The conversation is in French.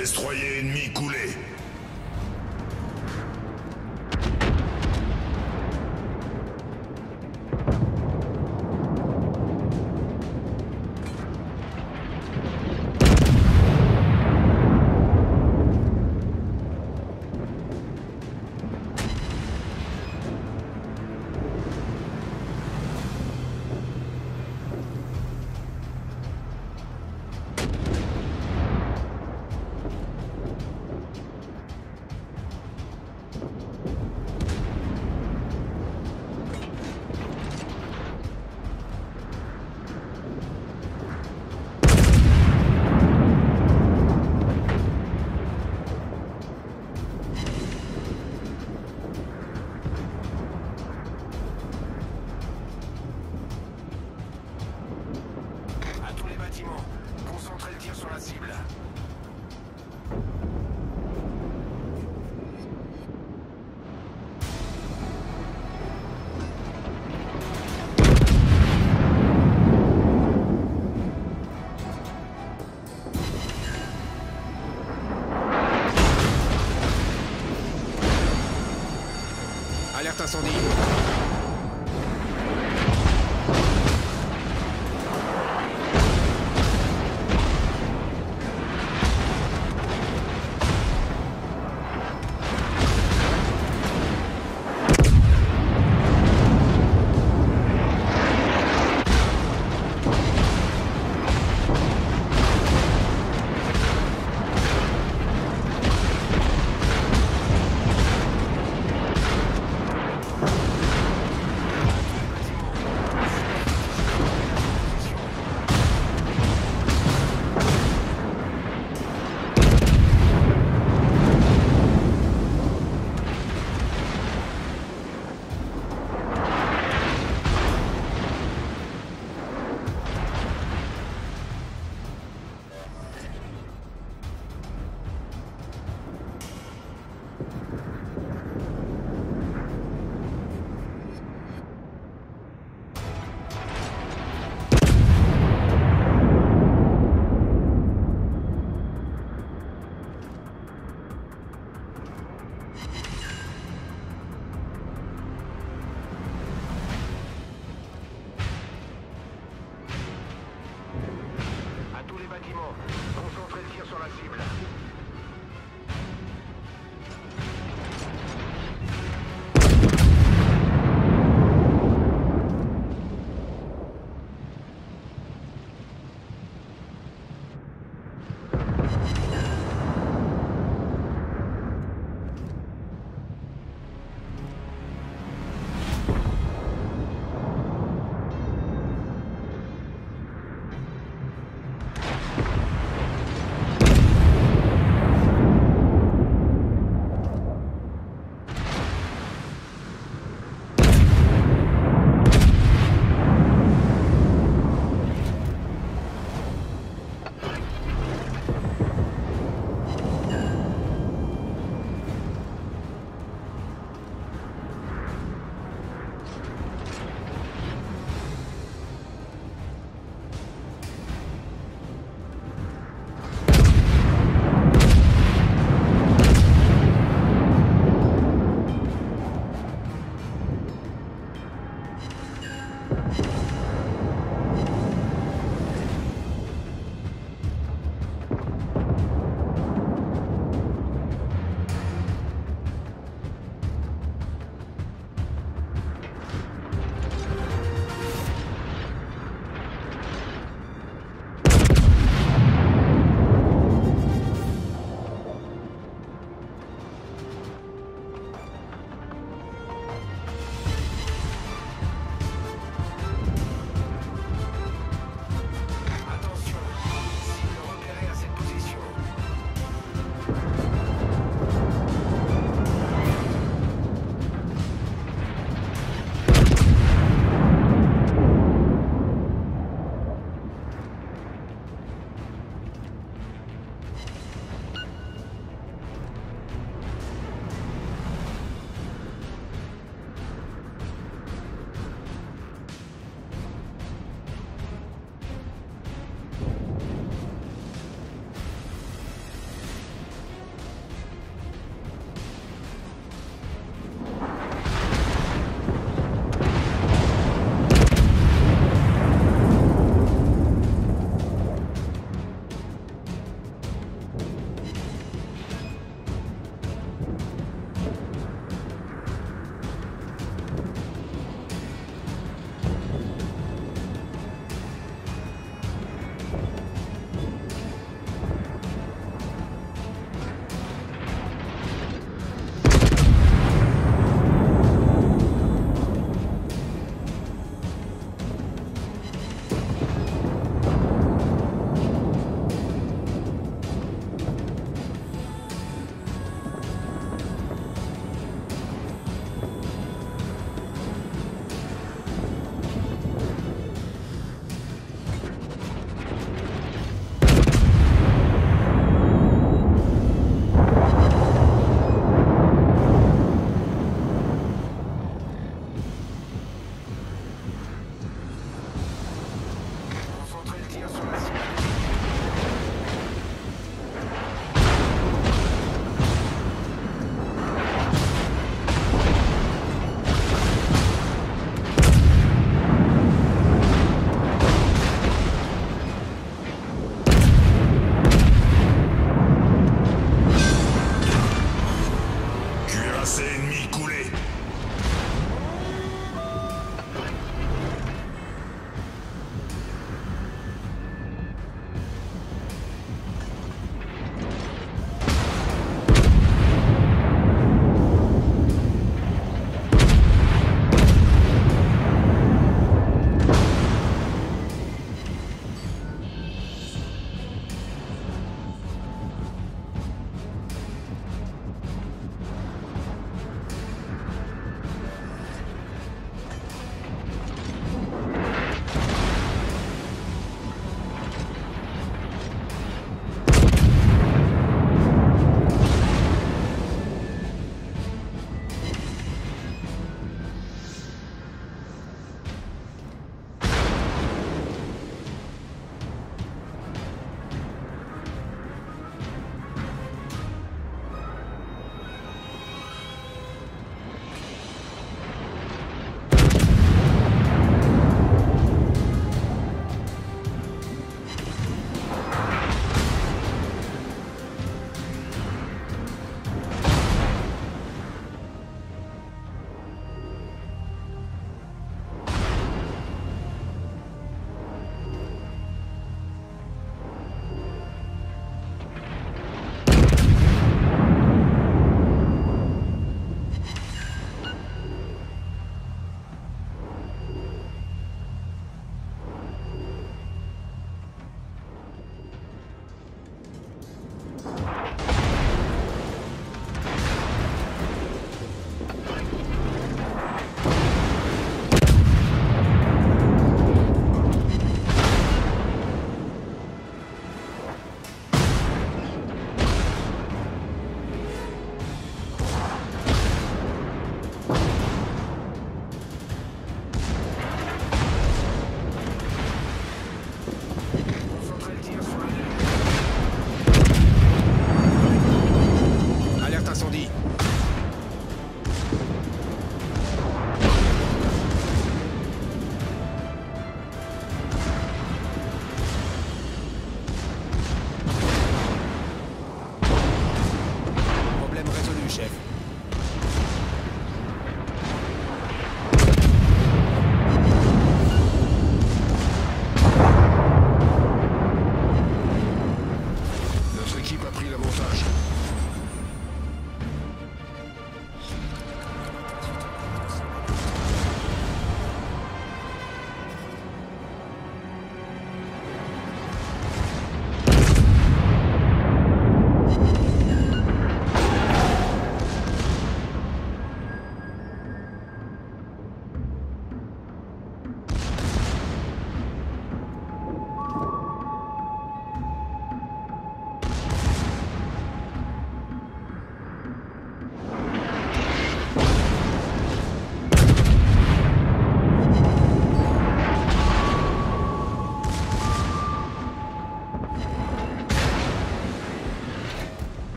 Destroyer ennemi coulé. Alerte incendie.